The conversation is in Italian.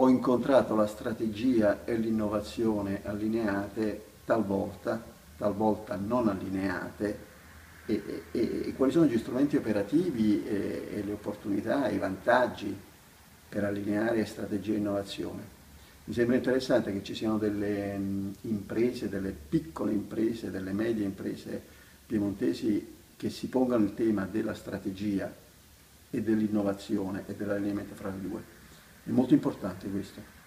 ho incontrato la strategia e l'innovazione allineate talvolta, talvolta non allineate, e, e, e quali sono gli strumenti operativi e, e le opportunità i vantaggi per allineare strategia e innovazione. Mi sembra interessante che ci siano delle imprese, delle piccole imprese, delle medie imprese piemontesi che si pongano il tema della strategia e dell'innovazione e dell'allineamento fra le due. È molto importante questo.